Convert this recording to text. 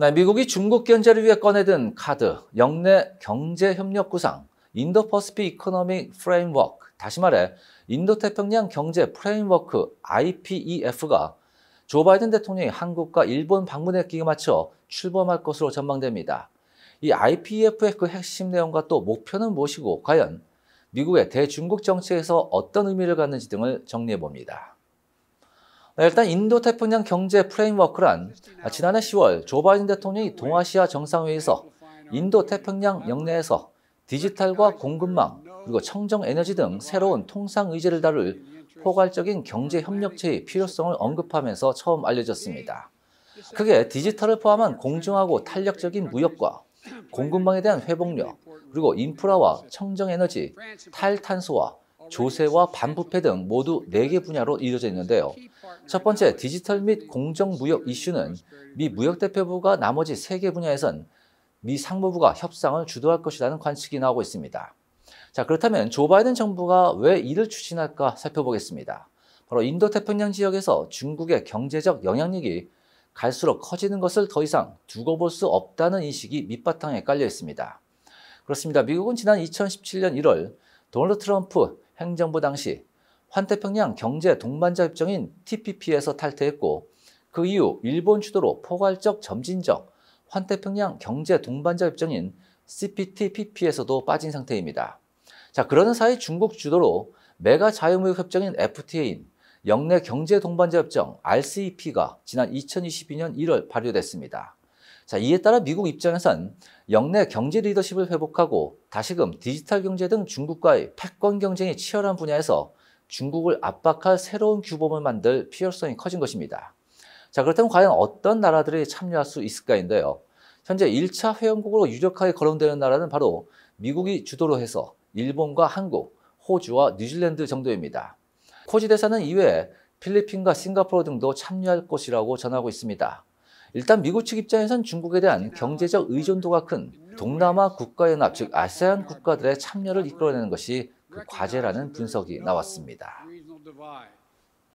네, 미국이 중국 견제를 위해 꺼내든 카드, 역내 경제 협력 구상, Indo-Pacific Economic Framework, 다시 말해 인도태평양 경제 framework IPEF가 조 바이든 대통령이 한국과 일본 방문 시기에 맞춰 출범할 것으로 전망됩니다. 이 IPEF의 그 핵심 내용과 또 목표는 무엇이고 과연 미국의 대중국 정책에서 어떤 의미를 갖는지 등을 정리해 봅니다. 네, 일단 인도 태평양 경제 프레임워크란 지난해 10월 조 바이든 대통령이 동아시아 정상회의에서 인도 태평양 영내에서 디지털과 공급망 그리고 청정 에너지 등 새로운 통상 의제를 다룰 포괄적인 경제 협력체의 필요성을 언급하면서 처음 알려졌습니다. 그게 디지털을 포함한 공정하고 탄력적인 무역과 공급망에 대한 회복력, 그리고 인프라와 청정 에너지, 탈탄소와 조세와 반부패 등 모두 4개 분야로 이루어져 있는데요. 첫 번째 디지털 및 공정무역 이슈는 미 무역대표부가 나머지 3개 분야에선 미 상무부가 협상을 주도할 것이라는 관측이 나오고 있습니다. 자 그렇다면 조 바이든 정부가 왜 이를 추진할까 살펴보겠습니다. 바로 인도태평양 지역에서 중국의 경제적 영향력이 갈수록 커지는 것을 더 이상 두고 볼 수 없다는 인식이 밑바탕에 깔려 있습니다. 그렇습니다. 미국은 지난 2017년 1월 도널드 트럼프 행정부 당시 환태평양 경제 동반자 협정인 TPP에서 탈퇴했고 그 이후 일본 주도로 포괄적 점진적 환태평양 경제 동반자 협정인 CPTPP에서도 빠진 상태입니다. 자, 그러는 사이 중국 주도로 메가 자유무역 협정인 FTA인 영내 경제 동반자 협정 RCEP가 지난 2022년 1월 발효됐습니다. 자, 이에 따라 미국 입장에선 영내 경제 리더십을 회복하고 다시금 디지털 경제 등 중국과의 패권 경쟁이 치열한 분야에서 중국을 압박할 새로운 규범을 만들 필요성이 커진 것입니다. 자, 그렇다면 과연 어떤 나라들이 참여할 수 있을까인데요. 현재 1차 회원국으로 유력하게 거론되는 나라는 바로 미국이 주도로 해서 일본과 한국, 호주와 뉴질랜드 정도입니다. 코지 대사는 이외에 필리핀과 싱가포르 등도 참여할 것이라고 전하고 있습니다. 일단 미국 측 입장에선 중국에 대한 경제적 의존도가 큰 동남아 국가연합 즉 아세안 국가들의 참여를 이끌어내는 것이 그 과제라는 분석이 나왔습니다.